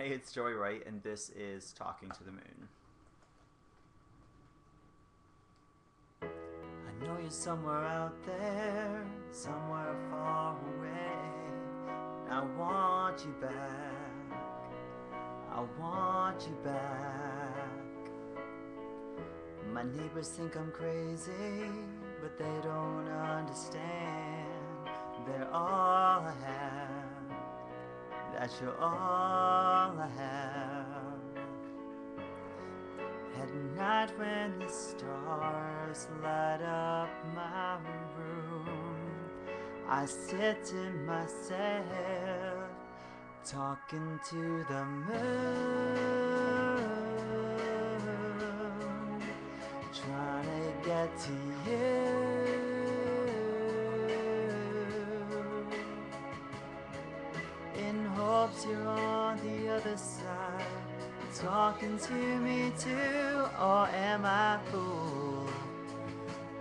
Hey, it's Joey Wright, and this is Talking to the Moon. I know you're somewhere out there, somewhere far away. I want you back. I want you back. My neighbors think I'm crazy, but they don't understand. They're all I have. That you're all I have. At night when the stars light up my room, I sit to myself, talking to the moon, trying to get to you. On the other side, talking to me too, or am I fool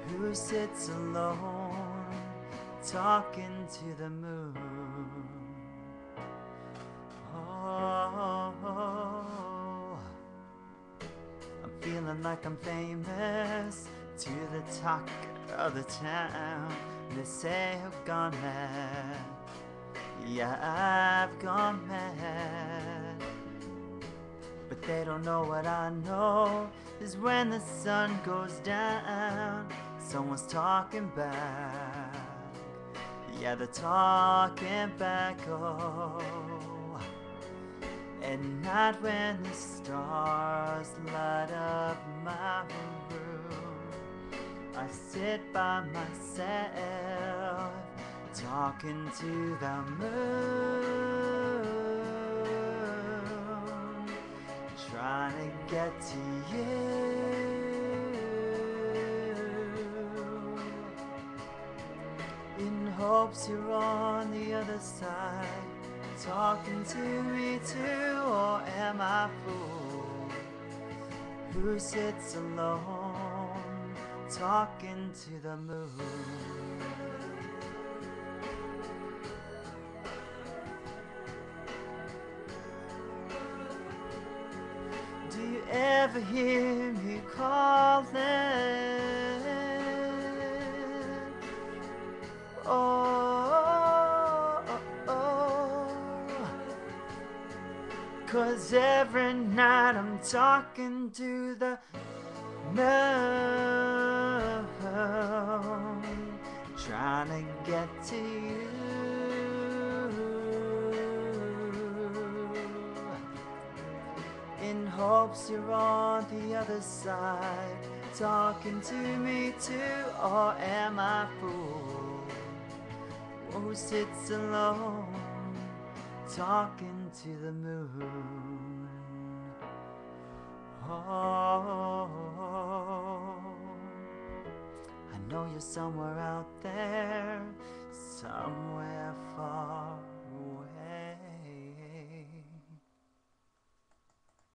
who sits alone, talking to the moon? Oh, I'm feeling like I'm famous to the talk of the town. They say I've gone mad. Yeah, I've gone mad. They don't know what I know is when the sun goes down, someone's talking back. Yeah, they're talking back. Oh, And not when the stars light up my room, I sit by myself talking to the moon, get to you. In hopes you're on the other side, talking to me too, or am I fool who sits alone, talking to the moon? Ever hear me calling? Oh, oh, oh. Cause every night I'm talking to the moon, trying to get to you. Hopes you're on the other side, talking to me too, or am I fool? Who sits alone, talking to the moon? Oh, I know you're somewhere out there, somewhere far